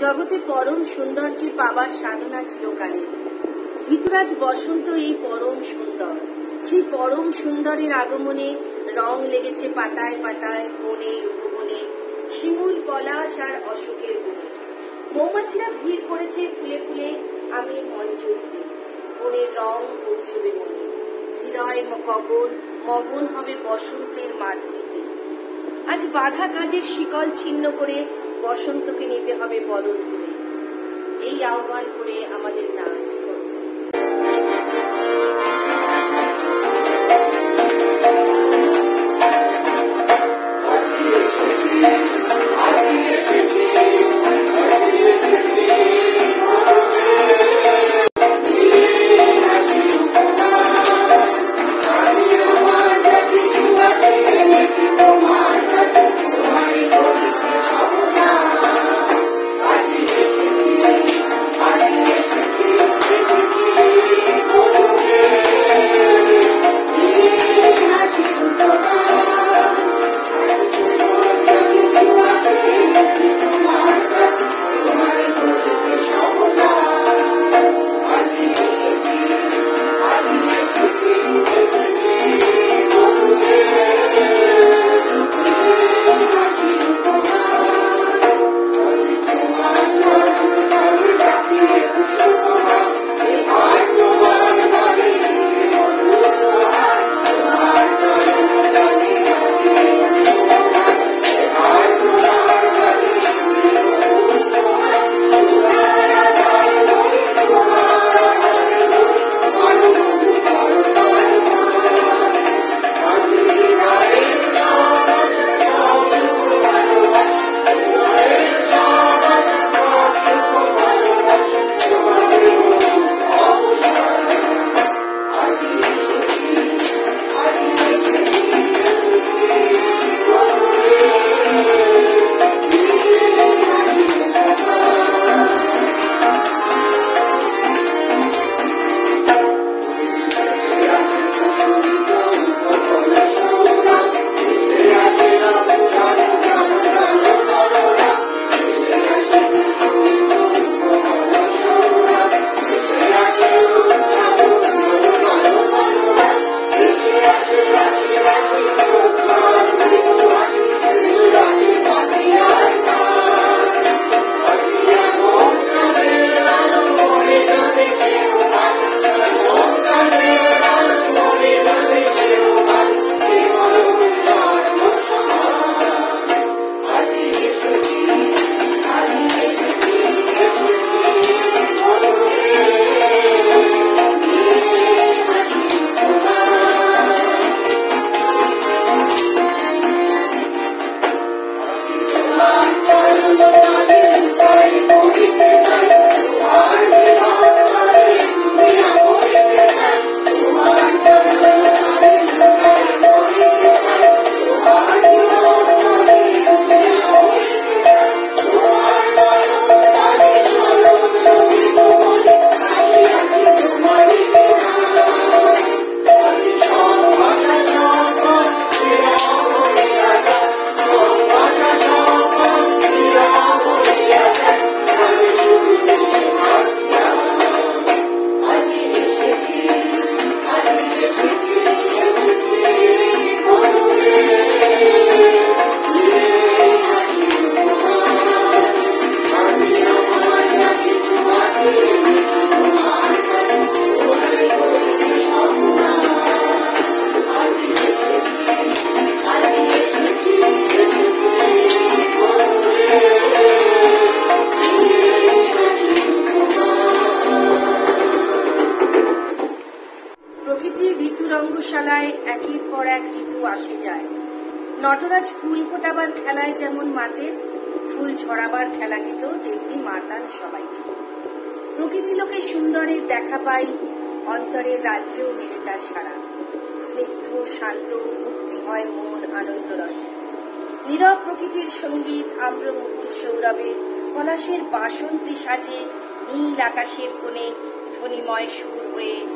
জগতে পরম সুন্দরকে পাবার সাধনা চিরকালের ঋতুরাজ বসন্ত এই পরম সুন্দর। সেই পরম সুন্দরের আগমনে রং লেগেছে পাতায় পাতায়, বনে উপবনে শিমুল, পলাশ আর অশোকের বনে। মৌমাছিরা ভিড় করেছে ফুলে ফুলে, আমি মঞ্জুরিতে বনের রং পৌঁছবে মনে। হৃদয় গগন মগন হবে বসন্তের মাধুরীতে। আজ বাধা কাজের শিকল ছিন্ন করে বসন্তকে নিতে হবে বরণ করে। এই আহ্বান করে আমাদের নাচ। ঋতু একের পর এক ঋতু আসে যায়। নটরাজ ফুল ফোটাবার খেলায় যেমন মাতেন ফুল ছড়াবার খেলাটিতেও তেমনি মাতান সবাইকে। প্রকৃতি লোকে সুন্দরের দেখা পাই অন্তরের রাজ্যেও মেলে তার সারা। স্নিগ্ধ, শান্ত, মুক্তি হয় মন আনন্দ রসে। নীরব প্রকৃতির সংগীত আম্রমুকুল সৌরভে, পলাশের বাসন্তী সাজে, নীল আকাশের কোণে ধ্বনিময় সুর হয়ে